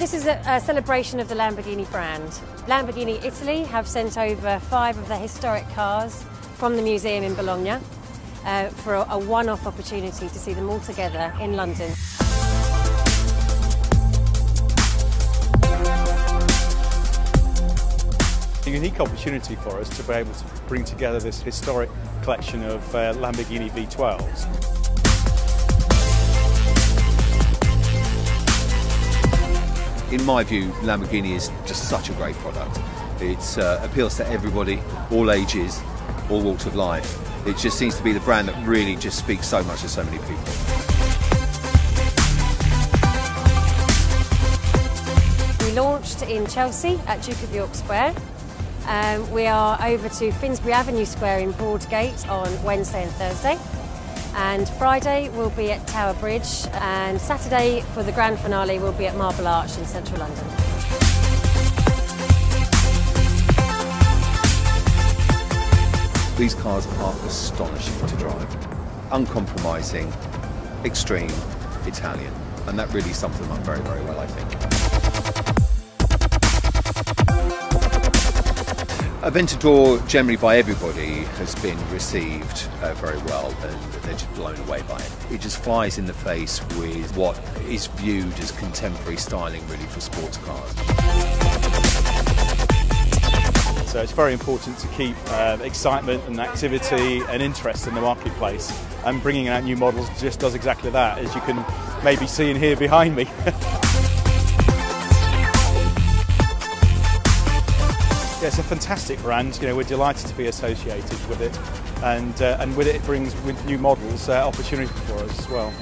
This is a, a, celebration of the Lamborghini brand. Lamborghini Italy have sent over five of their historic cars from the museum in Bologna uh, for a, a one-off opportunity to see them all together in London. A unique opportunity for us to be able to bring together this historic collection of uh, Lamborghini V12s. In my view, Lamborghini is just such a great product. It uh, appeals to everybody, all ages, all walks of life. It just seems to be the brand that really just speaks so much to so many people. We launched in Chelsea at Duke of York Square. Um, we are over to Finsbury Avenue Square in Broadgate on Wednesday and Thursday. And Friday we'll be at Tower Bridge, and Saturday for the grand finale we'll be at Marble Arch in central London. These cars are astonishing to drive. Uncompromising, extreme, Italian. And that really sums them up very, very well, I think. Aventador, generally by everybody, has been received uh, very well and they're just blown away by it. It just flies in the face with what is viewed as contemporary styling really for sports cars. So it's very important to keep uh, excitement and activity and interest in the marketplace and bringing out new models just does exactly that as you can maybe see and hear behind me. it's a fantastic brand. You know, we're delighted to be associated with it, and uh, and with it, it brings with new models uh, opportunity for us as well.